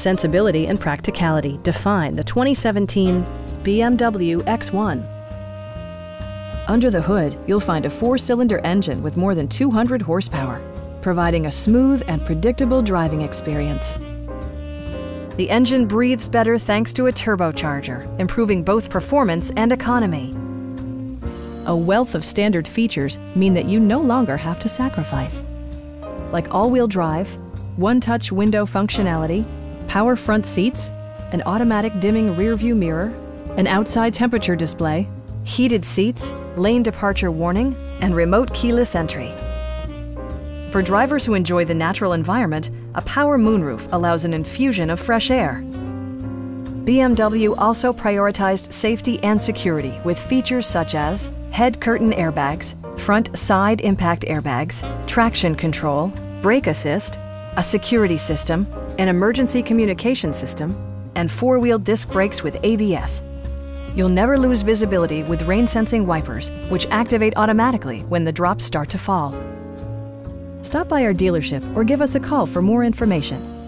Sensibility and practicality define the 2017 BMW X1. Under the hood, you'll find a four-cylinder engine with more than 200 horsepower, providing a smooth and predictable driving experience. The engine breathes better thanks to a turbocharger, improving both performance and economy. A wealth of standard features mean that you no longer have to sacrifice. Like all-wheel drive, one-touch window functionality, power front seats, an automatic dimming rearview mirror, an outside temperature display, heated seats, lane departure warning, and remote keyless entry. For drivers who enjoy the natural environment, a power moonroof allows an infusion of fresh air. BMW also prioritized safety and security with features such as head curtain airbags, front side impact airbags, traction control, brake assist, a security system, an emergency communication system, and four-wheel disc brakes with ABS. You'll never lose visibility with rain-sensing wipers, which activate automatically when the drops start to fall. Stop by our dealership or give us a call for more information.